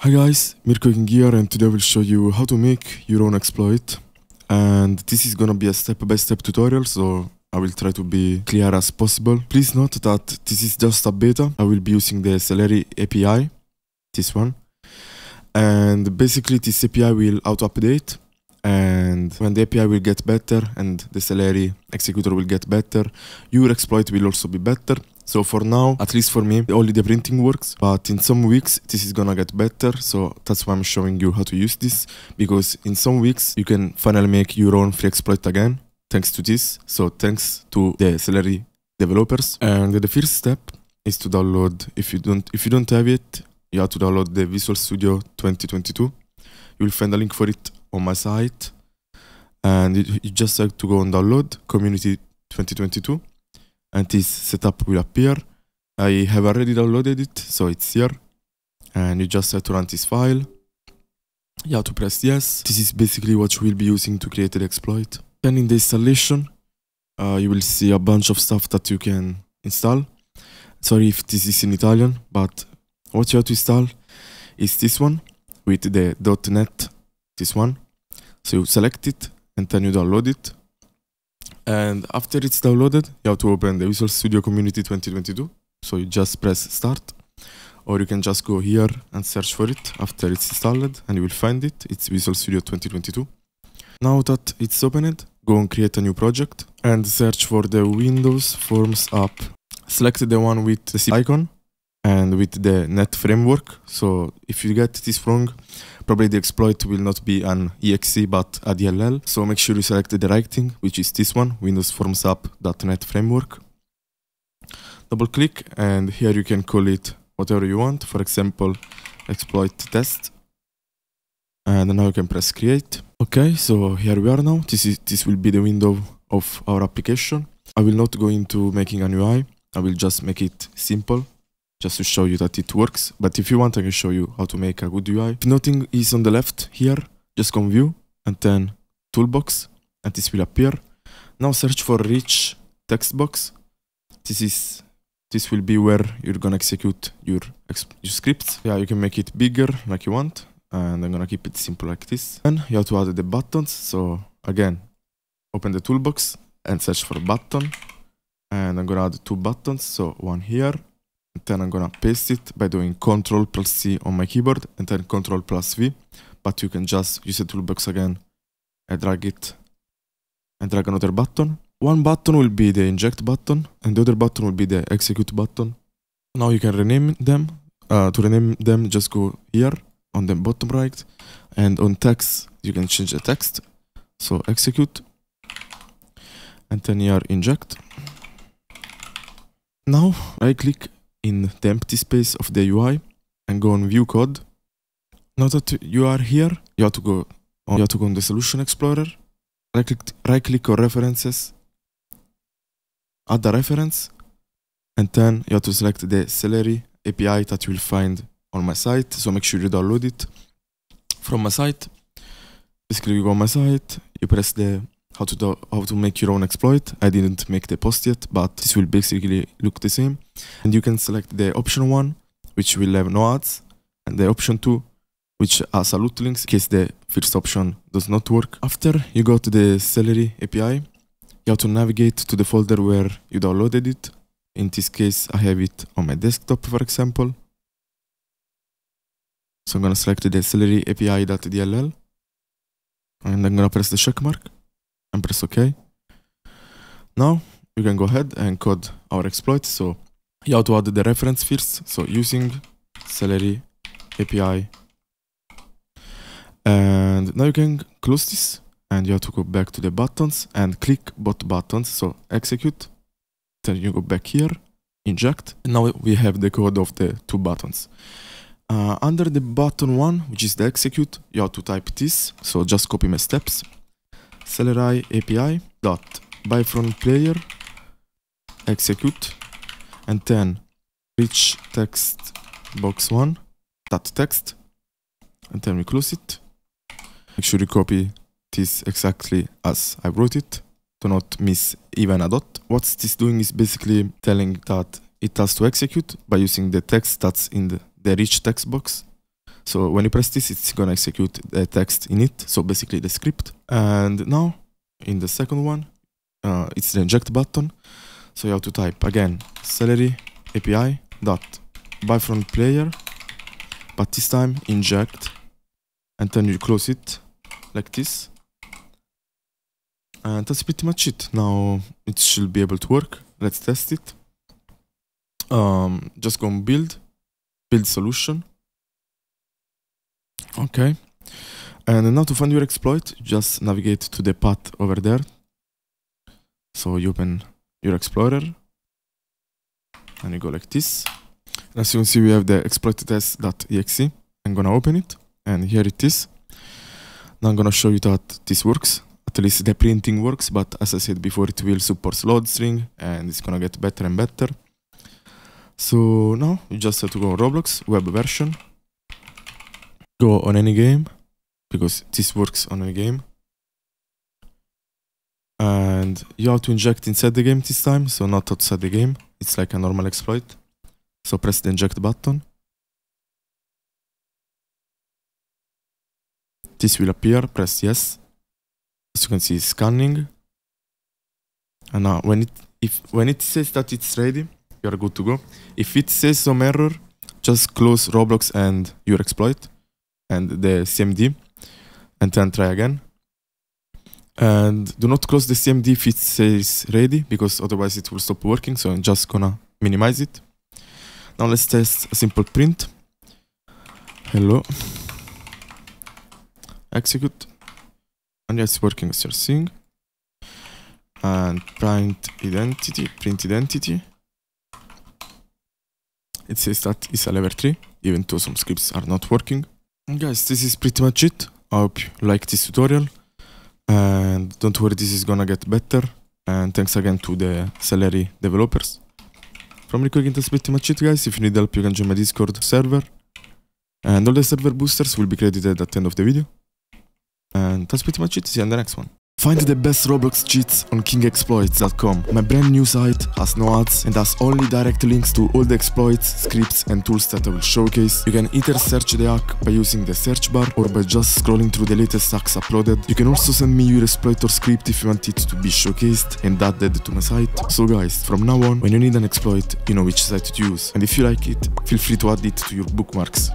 Hi guys, Mirko King here and today I will show you how to make your own exploit. And this is gonna be a step-by-step tutorial so I will try to be clear as possible. Please note that this is just a beta, I will be using the Celery API, this one. And basically this API will auto-update and when the API will get better and the Celery executor will get better, your exploit will also be better so for now, at least for me, only the printing works, but in some weeks this is gonna get better. So that's why I'm showing you how to use this, because in some weeks you can finally make your own free exploit again, thanks to this. So thanks to the Celery developers. And the first step is to download, if you don't, if you don't have it, you have to download the Visual Studio 2022. You will find a link for it on my site. And you just have to go and download Community 2022 and this setup will appear. I have already downloaded it, so it's here. And you just have to run this file. You have to press yes. This is basically what you will be using to create the exploit. Then in the installation, uh, you will see a bunch of stuff that you can install. Sorry if this is in Italian, but what you have to install is this one with the .NET, this one. So you select it and then you download it and after it's downloaded, you have to open the Visual Studio Community 2022. So you just press start or you can just go here and search for it after it's installed and you will find it. It's Visual Studio 2022. Now that it's opened, go and create a new project and search for the Windows Forms app. Select the one with the C icon and with the net framework. So if you get this wrong, probably the exploit will not be an exe but a DLL. So make sure you select the right thing, which is this one, Windows Forms App.NET Framework. Double click and here you can call it whatever you want. For example, exploit test. And now you can press create. Okay, so here we are now. This is this will be the window of our application. I will not go into making an UI. I will just make it simple just to show you that it works. But if you want, I can show you how to make a good UI. If nothing is on the left here, just go view and then toolbox and this will appear. Now search for rich text box. This is this will be where you're gonna execute your, your scripts. Yeah, you can make it bigger like you want. And I'm gonna keep it simple like this. Then you have to add the buttons. So again, open the toolbox and search for button. And I'm gonna add two buttons. So one here then I'm gonna paste it by doing Control plus C on my keyboard and then Control plus V. But you can just use the toolbox again and drag it and drag another button. One button will be the inject button and the other button will be the execute button. Now you can rename them. Uh, to rename them, just go here on the bottom right and on text, you can change the text. So execute and then here inject. Now I click in the empty space of the UI and go on view code. Now that you are here, you have to go on, you have to go on the solution explorer, right click, right click on references, add the reference, and then you have to select the Celery API that you will find on my site. So make sure you download it from my site. Basically, you go on my site, you press the how to do, how to make your own exploit. I didn't make the post yet, but this will basically look the same. And you can select the option one, which will have no ads, and the option two, which has a loot links in case the first option does not work. After you go to the Celery API, you have to navigate to the folder where you downloaded it. In this case, I have it on my desktop, for example. So I'm gonna select the Celery API.dll and I'm gonna press the check mark and press OK. Now you can go ahead and code our exploit. So you have to add the reference first. So using Celery API. And now you can close this and you have to go back to the buttons and click both buttons. So execute. Then you go back here, inject. And now we have the code of the two buttons. Uh, under the button one, which is the execute, you have to type this. So just copy my steps Celery API dot Byfron player execute and then rich text box one dot text and then we close it. Make sure you copy this exactly as I wrote it. Do not miss even a dot. What this doing is basically telling that it has to execute by using the text that's in the, the rich text box. So when you press this, it's gonna execute the text in it. So basically the script. And now in the second one, uh, it's the inject button. So you have to type again celery API dot Byfron player, but this time inject, and then you close it like this. And that's pretty much it. Now it should be able to work. Let's test it. Um, just go and build, build solution. Okay. And now to find your exploit, just navigate to the path over there. So you open your Explorer and you go like this. And as you can see, we have the exploit test.exe. I'm gonna open it and here it is. Now I'm gonna show you that this works. At least the printing works, but as I said before, it will support load string and it's gonna get better and better. So now you just have to go on Roblox web version, go on any game because this works on any game. And you have to inject inside the game this time, so not outside the game. It's like a normal exploit. So press the inject button. This will appear, press yes. As you can see, it's scanning. And now when it if when it says that it's ready, you are good to go. If it says some error, just close Roblox and your exploit and the CMD and then try again. And do not close the CMD if it says ready because otherwise it will stop working. So I'm just gonna minimize it. Now let's test a simple print. Hello. Execute. And yes, working as you're seeing. And print identity, print identity. It says that it's a level 3, even though some scripts are not working. Guys, this is pretty much it. I hope you like this tutorial. And don't worry, this is gonna get better. And thanks again to the Celery developers. From Rico that's pretty much it guys. If you need help, you can join my Discord server. And all the server boosters will be credited at the end of the video. And that's pretty much it. See you in the next one. Find the best Roblox cheats on kingexploits.com. My brand new site has no ads and has only direct links to all the exploits, scripts and tools that I will showcase. You can either search the hack by using the search bar or by just scrolling through the latest hacks uploaded. You can also send me your exploit or script if you want it to be showcased and added to my site. So guys, from now on, when you need an exploit, you know which site to use. And if you like it, feel free to add it to your bookmarks.